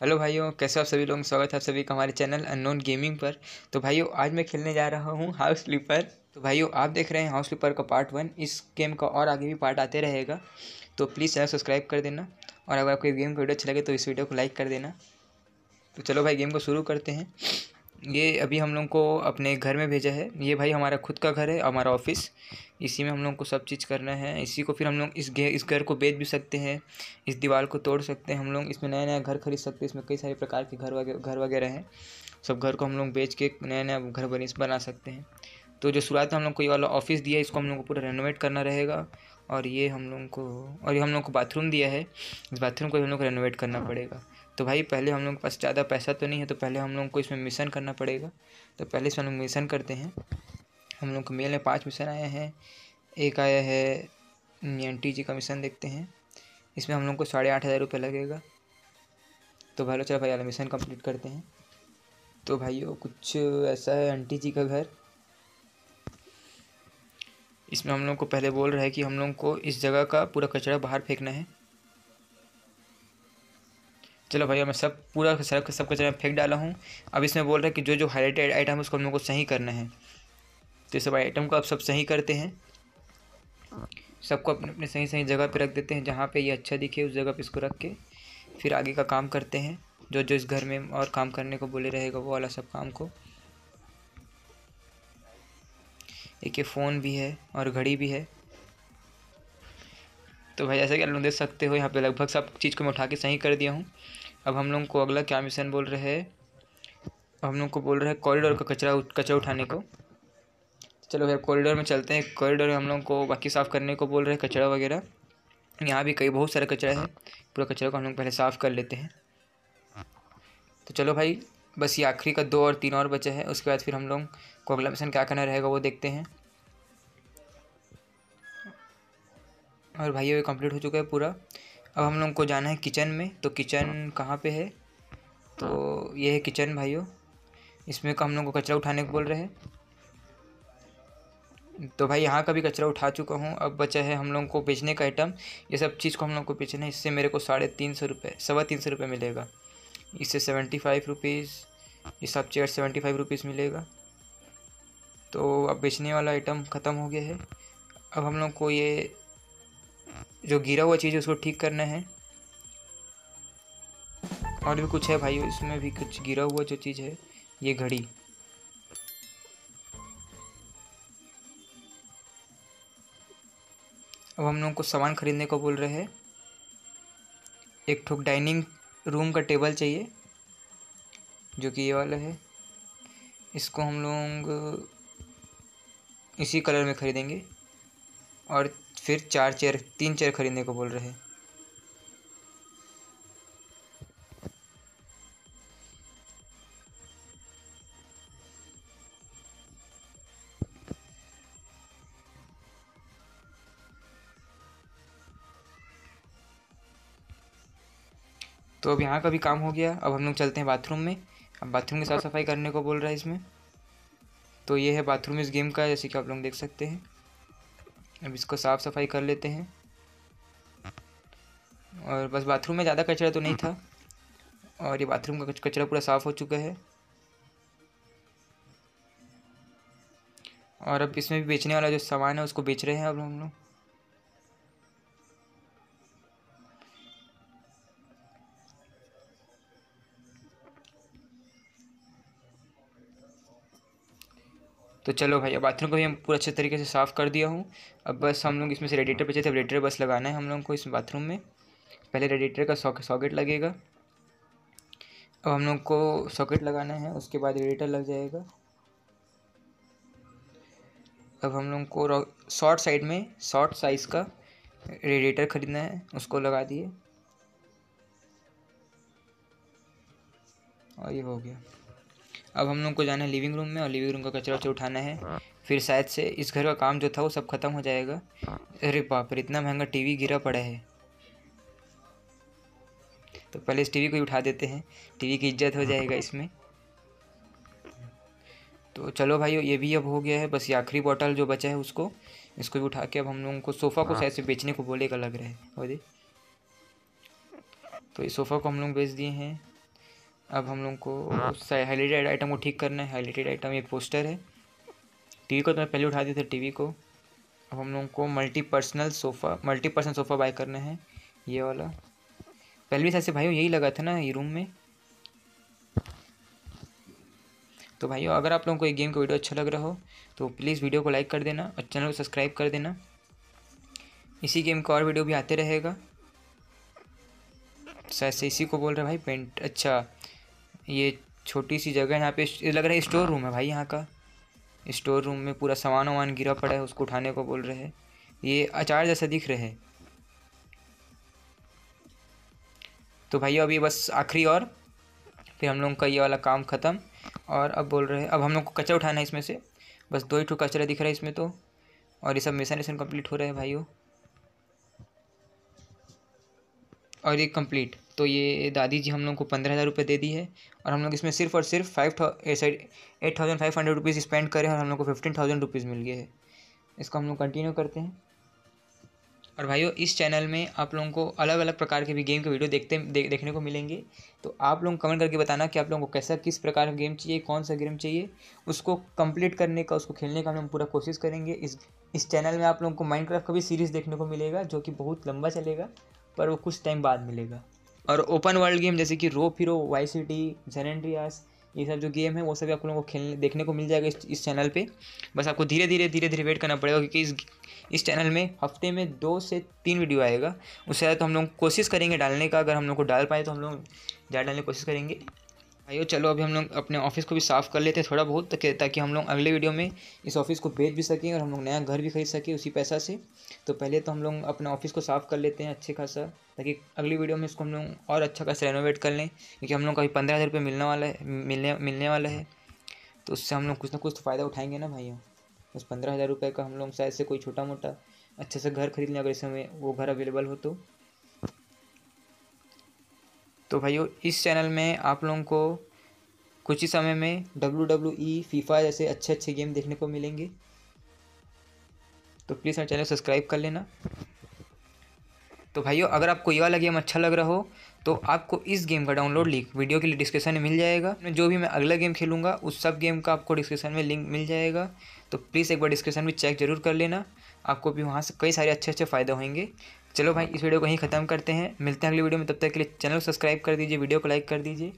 Hello भाइयों, कैसे आप सभी लोग? स्वागत है आप सभी का हमारे चैनल अननोन गेमिंग पर। तो भाइयों, आज मैं खेलने जा रहा हूँ हाउस स्लीपर। तो भाइयों, आप देख रहे हैं हाउस स्लीपर का पार्ट वन। इस गेम का और आगे भी पार्ट आते रहेगा। तो प्लीज़ चैनल सब्सक्राइब कर देना और अगर आपको गेम का वीडियो अच्छा लगे तो इस वीडियो को लाइक कर देना। तो चलो भाई, गेम को शुरू करते हैं। ये अभी हम लोग को अपने घर में भेजा है। ये भाई हमारा खुद का घर है, हमारा ऑफ़िस। इसी में हम लोग को सब चीज़ करना है। इसी को फिर हम लोग इस घे इस घर को बेच भी सकते हैं। इस दीवार को तोड़ सकते हैं हम लोग। इसमें नया नया घर खरीद सकते हैं। इसमें कई सारे प्रकार के घर वगैरह घर वगैरह हैं। सब घर को हम लोग बेच के नया नया घर बनी, बना सकते हैं। तो जो शुरुआत में हम लोग को ये वाला ऑफ़िस दिया है, इसको हम लोग को पूरा रेनोवेट करना रहेगा। और ये हम लोग को, और ये हम लोग को बाथरूम दिया है। इस बाथरूम को हम लोग को रेनोवेट करना पड़ेगा। तो भाई पहले हम लोग के पास ज़्यादा पैसा तो नहीं है तो पहले हम लोग को इसमें मिशन करना पड़ेगा। तो पहले इसमें हम लोग मिशन करते हैं। हम लोग को मेल में पाँच मिशन आए हैं। एक आया है एन टी जी का मिशन देखते हैं। इसमें हम लोग को साढ़े आठ हज़ार रुपये लगेगा। तो भाई चलो भाई वाला मिशन कंप्लीट करते हैं। तो भाइयों, कुछ ऐसा है आंटी जी का घर। इसमें हम लोग को पहले बोल रहा है कि हम लोग को इस जगह का पूरा कचरा बाहर फेंकना है। चलो भैया मैं सब पूरा सब सब कचरा फेंक डाला हूँ। अब इसमें बोल रहा है कि जो जो हाईलाइटेड आइटम है उसको हम लोग को सही करना है। तो सब आइटम को आप सब सही करते हैं। सबको अपने अपने सही सही जगह पे रख देते हैं, जहाँ पे ये अच्छा दिखे, उस जगह पे इसको रख के फिर आगे का काम करते हैं। जो जो इस घर में और काम करने को बोले रहेगा, वो वाला सब काम को। एक ये फ़ोन भी है और घड़ी भी है। तो भाई, जैसे कि आप लोग देख सकते हो, यहाँ पे लगभग सब चीज़ को मैं उठा के सही कर दिया हूँ। अब हम लोग को अगला क्या मिशन बोल रहे हैं? हम लोग को बोल रहे हैं कॉरिडोर का कचरा कचरा उठाने को। चलो भैया कॉरिडोर में चलते हैं। कॉरिडोर में हम लोग को बाकी साफ़ करने को बोल रहे हैं, कचरा वगैरह। यहाँ भी कई, बहुत सारा कचरा है। पूरा कचरा को हम लोग पहले साफ़ कर लेते हैं। तो चलो भाई, बस ये आखिरी का दो और तीन और बचे हैं। उसके बाद फिर हम लोग को अगला मिशन क्या करना रहेगा वो देखते हैं। और भाई ये कंप्लीट हो चुका है पूरा। अब हम लोग को जाना है किचन में। तो किचन कहाँ पे है? तो ये है किचन भाइयों। इसमें हम लोग को कचरा उठाने को बोल रहे हैं। तो भाई यहाँ का भी कचरा उठा चुका हूँ। अब बचा है हम लोग को बेचने का आइटम ये सब चीज़ को हम लोग को बेचना है। इससे मेरे को साढ़े तीन सौ रुपये, सवा तीन सौ रुपये मिलेगा। इससे सेवेंटी फाइव रुपीज़ ये सब चेयर सेवेंटी फाइव रुपीज़ मिलेगा। तो अब बेचने वाला आइटम ख़त्म हो गया है। अब हम लोग को ये जो गिरा हुआ चीज़ है, उसको ठीक करना है। और भी कुछ है भाई, इसमें भी कुछ गिरा हुआ जो चीज़ है, ये घड़ी। अब हम लोग को सामान ख़रीदने को बोल रहे हैं। एक ठोक डाइनिंग रूम का टेबल चाहिए, जो कि ये वाला है। इसको हम लोग इसी कलर में ख़रीदेंगे। और फिर चार चेयर, तीन चेयर ख़रीदने को बोल रहे तो अब यहाँ का भी काम हो गया। अब हम लोग चलते हैं बाथरूम में। अब बाथरूम की साफ़ सफ़ाई करने को बोल रहा है इसमें। तो ये है बाथरूम इस गेम का, जैसे कि आप लोग देख सकते हैं। अब इसको साफ़ सफ़ाई कर लेते हैं। और बस बाथरूम में ज़्यादा कचरा तो नहीं था। और ये बाथरूम का कचरा पूरा साफ़ हो चुका है। और अब इसमें भी बेचने वाला जो सामान है, उसको बेच रहे हैं अब हम लोग। तो चलो भाई, अब बाथरूम को भी हम पूरा अच्छे तरीके से साफ़ कर दिया हूँ। अब बस हम लोग इसमें से रेडिएटर बचे थे अब रेडिएटर बस लगाना है हम लोग को इस बाथरूम में। पहले रेडिएटर का सॉकेट लगेगा। अब हम लोग को सॉकेट लगाना है, उसके बाद रेडिएटर लग जाएगा। अब हम लोग को शॉर्ट साइड में शॉर्ट साइज़ का रेडिएटर ख़रीदना है, उसको लगा दिए। और ये हो गया। अब हम लोग को जाना है लिविंग रूम में और लिविंग रूम का कचरा वचरा उठाना है। फिर शायद से इस घर का काम जो था वो सब खत्म हो जाएगा। अरे बाप रे इतना महँगा टीवी गिरा पड़ा है। तो पहले इस टीवी को ही उठा देते हैं। टीवी की इज़्ज़त हो जाएगा इसमें। तो चलो भाई ये भी अब हो गया है। बस ये आखिरी बॉटल जो बचा है उसको इसको भी उठा के अब हम लोगों को सोफ़ा को शायद से बेचने को बोलेगा लग रहा है। और तो ये सोफ़ा को हम लोग बेच दिए हैं। अब हम लोग को हाईलाइटेड आइटम को ठीक करना है। हाईलाइटेड आइटम ये पोस्टर है। टीवी को तो मैं पहले उठा दिया था टीवी को। अब हम लोग को multi personal sofa multi personal sofa buy करना है। ये वाला। पहले भी ऐसे भाइयों यही लगा था ना ये रूम में। तो भाइयों अगर आप लोगों को ये गेम का वीडियो अच्छा लग रहा हो तो प्लीज़ वीडियो को लाइक कर देना और चैनल को सब्सक्राइब कर देना। इसी गेम का और वीडियो भी आते रहेगा। शायद से इसी को बोल रहे भाई पेंट अच्छा। ये छोटी सी जगह यहाँ पे लग रहा है स्टोर रूम है भाई यहाँ का। स्टोर रूम में पूरा सामान वामान गिरा पड़ा है, उसको उठाने को बोल रहे हैं। ये अचार जैसा दिख रहे हैं। तो भाई अभी बस आखिरी और, फिर हम लोग का ये वाला काम ख़त्म। और अब बोल रहे हैं, अब हम लोग को कचरा उठाना है इसमें से। बस दो ही ठो कचरा दिख रहा है इसमें तो। और ये सब मिशन मिशन कंप्लीट हो रहे हैं भाइयों। और ये कंप्लीट तो ये दादी जी हम लोग को पंद्रह हज़ार रुपये दे दी है और हम लोग इसमें सिर्फ़ और सिर्फ़ five side eight thousand five hundred rupees spend करें और हम लोग को फिफ्टीन थाउज़ेंड रुपीज़ मिल गए हैं। इसको हम लोग कंटिन्यू करते हैं। और भाइयों इस चैनल में आप लोगों को अलग अलग प्रकार के भी गेम के वीडियो देखते दे, देखने को मिलेंगे। तो आप लोग कमेंट करके बताना कि आप लोगों को कैसा किस प्रकार का गेम चाहिए कौन सा गेम चाहिए। उसको कंप्लीट करने का उसको खेलने का हम पूरा कोशिश करेंगे। इस इस चैनल में आप लोगों को माइनक्राफ्ट का भी सीरीज़ देखने को मिलेगा जो कि बहुत लंबा चलेगा। पर वो कुछ टाइम बाद मिलेगा। और ओपन वर्ल्ड गेम जैसे कि रो फिरो वाई सिटी जेनेंड्रियास ये सब जो गेम है, वो सभी आप लोगों को खेलने, देखने को मिल जाएगा इस इस चैनल पे। बस आपको धीरे धीरे धीरे धीरे वेट करना पड़ेगा क्योंकि इस इस चैनल में हफ़्ते में दो से तीन वीडियो आएगा। उससे ज़्यादा तो हम लोग कोशिश करेंगे डालने का। अगर हम लोग को डाल पाए तो हम लोग ज़्यादा डालने की कोशिश करेंगे। भाइयों, चलो अभी हम लोग अपने ऑफ़िस को भी साफ़ कर लेते हैं थोड़ा बहुत, ताकि हम लोग अगले वीडियो में इस ऑफ़िस को बेच भी सकें और हम लोग नया घर भी खरीद सकें उसी पैसा से। तो पहले तो हम लोग अपने ऑफ़िस को साफ़ कर लेते हैं अच्छे खासा, ताकि अगली वीडियो में इसको हम लोग और अच्छा खासा रेनोवेट कर लें, क्योंकि हम लोग का अभी पंद्रह हज़ार रुपये मिलने वाला है, मिलने मिलने वाला है। तो उससे हम लोग कुछ ना कुछ तो फ़ायदा उठाएँगे ना भाइयों। उस पंद्रह हज़ार रुपये का हम लोग शायद से कोई छोटा मोटा अच्छे से घर खरीद लें, अगर इस समय वो घर अवेलेबल हो तो। तो भाइयों, इस चैनल में आप लोगों को कुछ ही समय में डब्ल्यू डब्ल्यू ई फीफा जैसे अच्छे अच्छे गेम देखने को मिलेंगे। तो प्लीज़ मेरे चैनल सब्सक्राइब कर लेना। तो भाइयों, अगर आपको ये वाला गेम अच्छा लग रहा हो तो आपको इस गेम का डाउनलोड लिंक वीडियो के लिए डिस्क्रिप्शन में मिल जाएगा। जो भी मैं अगला गेम खेलूँगा, उस सब गेम का आपको डिस्क्रिप्शन में लिंक मिल जाएगा। तो प्लीज़ एक बार डिस्क्रिप्शन में चेक ज़रूर कर लेना। आपको भी वहाँ से कई सारे अच्छे अच्छे फ़ायदे होंगे। चलो भाई, इस वीडियो को ही ख़त्म करते हैं। मिलते हैं अगली वीडियो में, तब तक के लिए चैनल सब्सक्राइब कर दीजिए, वीडियो को लाइक कर दीजिए।